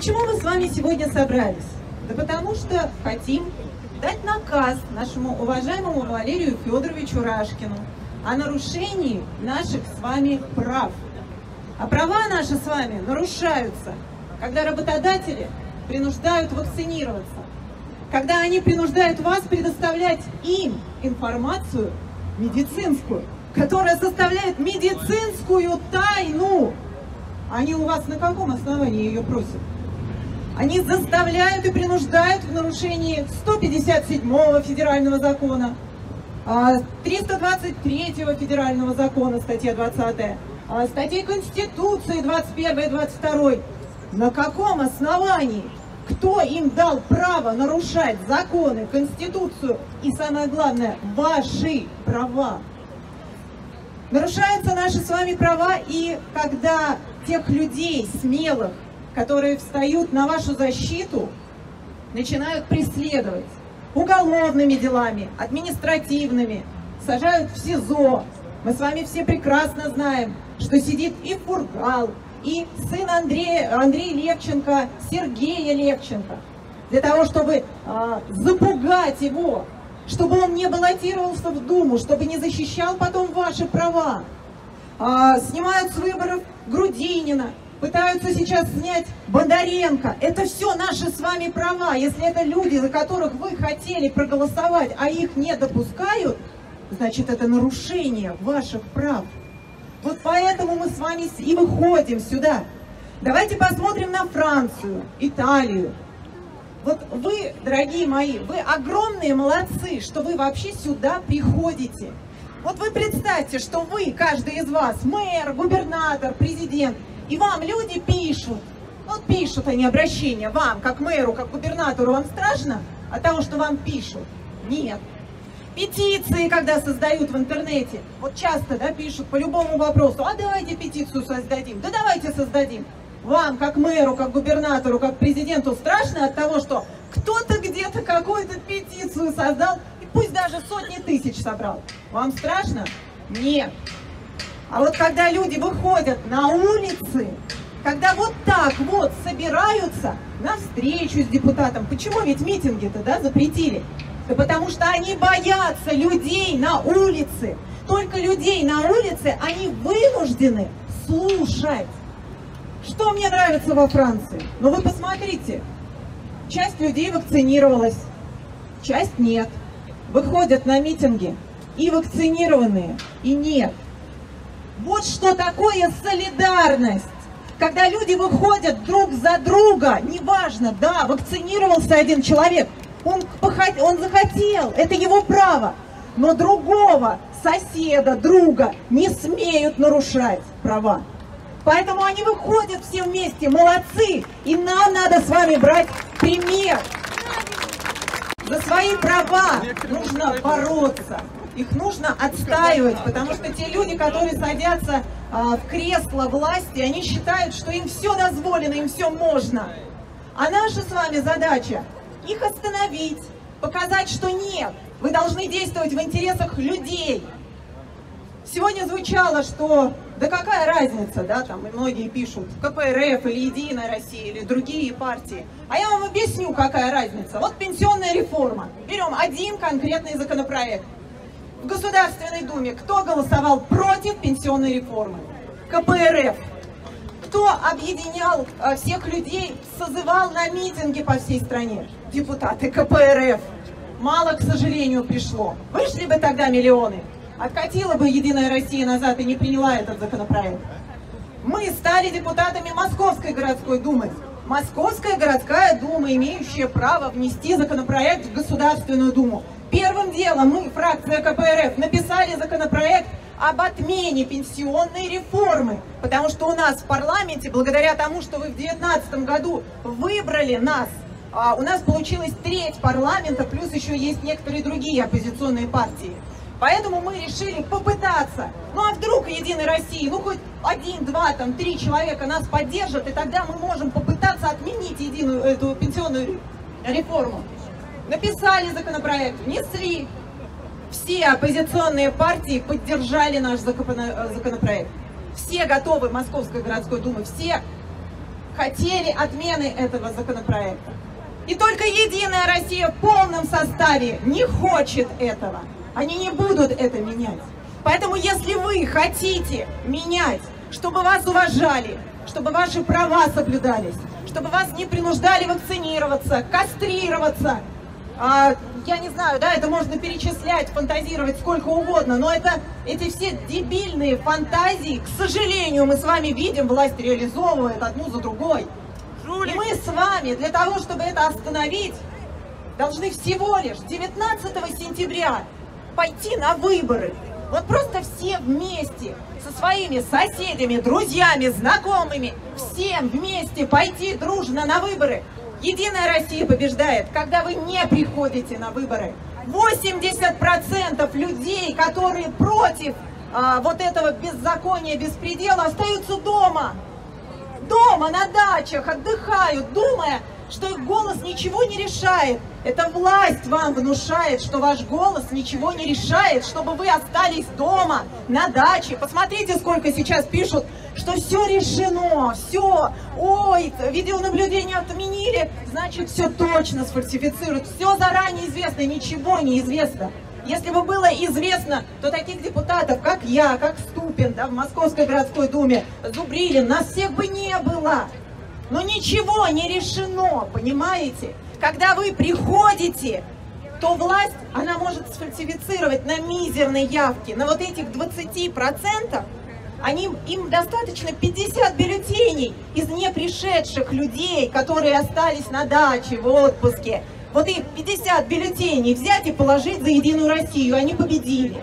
почему мы с вами сегодня собрались? Да потому что хотим дать наказ нашему уважаемому Валерию Федоровичу Рашкину о нарушении наших с вами прав. А права наши с вами нарушаются, когда работодатели принуждают вакцинироваться, когда они принуждают вас предоставлять им информацию медицинскую, которая составляет медицинскую тайну. Они у вас на каком основании ее просят? Они заставляют и принуждают в нарушении 157 федерального закона, 323 а, федерального закона, статья 20, а, статьи Конституции 21 и 22. На каком основании? Кто им дал право нарушать законы, Конституцию и, самое главное, ваши права? Нарушаются наши с вами права и когда тех людей смелых, которые встают на вашу защиту, начинают преследовать уголовными делами, административными, сажают в СИЗО. Мы с вами все прекрасно знаем, что сидит и Фургал, и сын Андрея, Андрея Левченко, Сергея Левченко, для того, чтобы а, запугать его, чтобы он не баллотировался в Думу, чтобы не защищал потом ваши права. А, снимают с выборов Грудинина, пытаются сейчас снять Бондаренко. Это все наши с вами права. Если это люди, за которых вы хотели проголосовать, а их не допускают, значит это нарушение ваших прав. Вот поэтому мы с вами и выходим сюда. Давайте посмотрим на Францию, Италию. Вот вы, дорогие мои, вы огромные молодцы, что вы вообще сюда приходите. Вот вы представьте, что вы, каждый из вас, мэр, губернатор, президент, и вам люди пишут, вот пишут они обращения вам, как мэру, как губернатору, вам страшно от того, что вам пишут? Нет. Петиции, когда создают в интернете, вот часто да, пишут по любому вопросу, а давайте петицию создадим, да давайте создадим. Вам, как мэру, как губернатору, как президенту, страшно от того, что кто-то где-то какую-то петицию создал, и пусть даже сотни тысяч собрал. Вам страшно? Нет. А вот когда люди выходят на улицы, когда вот так вот собираются на встречу с депутатом, почему ведь митинги-то да, запретили? Да потому что они боятся людей на улице. Только людей на улице они вынуждены слушать. Что мне нравится во Франции? Ну вы посмотрите, часть людей вакцинировалась, часть нет. Выходят на митинги и вакцинированные, и нет. Вот что такое солидарность. Когда люди выходят друг за друга, неважно, да, вакцинировался один человек, он, он захотел, это его право. Но другого соседа, друга не смеют нарушать права. Поэтому они выходят все вместе, молодцы. И нам надо с вами брать пример. За свои права нужно бороться. Их нужно отстаивать, потому что те люди, которые садятся а, в кресло власти, они считают, что им все дозволено, им все можно. А наша с вами задача их остановить, показать, что нет, вы должны действовать в интересах людей. Сегодня звучало, что да какая разница, да, там и многие пишут, КПРФ или Единая Россия или другие партии. А я вам объясню, какая разница. Вот пенсионная реформа. Берем один конкретный законопроект. В Государственной Думе кто голосовал против пенсионной реформы? КПРФ кто объединял э, всех людей, созывал на митинги по всей стране? Депутаты КПРФ. Мало, к сожалению, пришло. Вышли бы тогда миллионы. Откатила бы Единая Россия назад и не приняла этот законопроект. Мы стали депутатами Московской городской думы. Московская городская дума, имеющая право внести законопроект в Государственную думу. Первым делом мы, фракция КПРФ, написали законопроект об отмене пенсионной реформы. Потому что у нас в парламенте, благодаря тому, что вы в 2019 году выбрали нас, а, у нас получилась треть парламента, плюс еще есть некоторые другие оппозиционные партии. Поэтому мы решили попытаться. Ну а вдруг Единой России, ну хоть один, два, там, три человека нас поддержат, и тогда мы можем попытаться отменить единую эту пенсионную реформу. Написали законопроект, внесли, все оппозиционные партии поддержали наш законопроект. Все готовы, Московской городской думы, все хотели отмены этого законопроекта. И только Единая Россия в полном составе не хочет этого. Они не будут это менять. Поэтому если вы хотите менять, чтобы вас уважали, чтобы ваши права соблюдались, чтобы вас не принуждали вакцинироваться, кастрироваться, а, я не знаю, да, это можно перечислять, фантазировать сколько угодно, но это эти все дебильные фантазии, к сожалению, мы с вами видим, власть реализовывает одну за другой. И мы с вами для того, чтобы это остановить, должны всего лишь 19 сентября пойти на выборы. Вот просто все вместе, со своими соседями, друзьями, знакомыми, всем вместе пойти дружно на выборы. Единая Россия побеждает, когда вы не приходите на выборы. 80% людей, которые против а, вот этого беззакония, беспредела, остаются дома дома, на дачах, отдыхают, думая, что их голос ничего не решает. Эта власть вам внушает, что ваш голос ничего не решает, чтобы вы остались дома, на даче. Посмотрите, сколько сейчас пишут, что все решено, все, ой, видеонаблюдение отменили, значит, все точно сфальсифицируют, все заранее известно, ничего не известно. Если бы было известно, то таких депутатов, как я, как Ступин, да, в Московской городской думе, Зубрилин, нас всех бы не было. Но ничего не решено, понимаете? Когда вы приходите, то власть, она может сфальсифицировать на мизерной явке, на вот этих 20%, они, им достаточно 50 бюллетеней из непришедших людей, которые остались на даче, в отпуске, вот их 50 бюллетеней взять и положить за Единую Россию, они победили.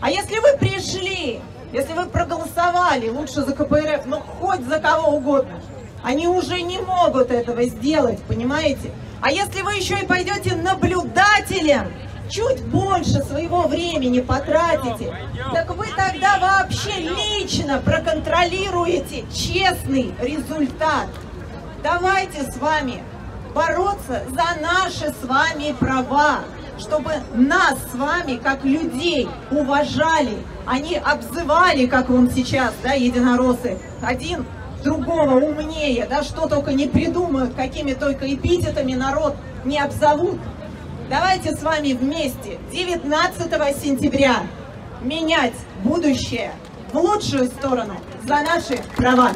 А если вы пришли, если вы проголосовали лучше за КПРФ, ну хоть за кого угодно, они уже не могут этого сделать, понимаете? А если вы еще и пойдете наблюдателем, чуть больше своего времени потратите, так вы тогда вообще лично проконтролируете честный результат. Давайте с вами бороться за наши с вами права, чтобы нас с вами, как людей, уважали, они обзывали, как вам сейчас, да, единороссы, один другого умнее, да, что только не придумают, какими только эпитетами народ не обзовут. Давайте с вами вместе 19 сентября менять будущее в лучшую сторону за наши права.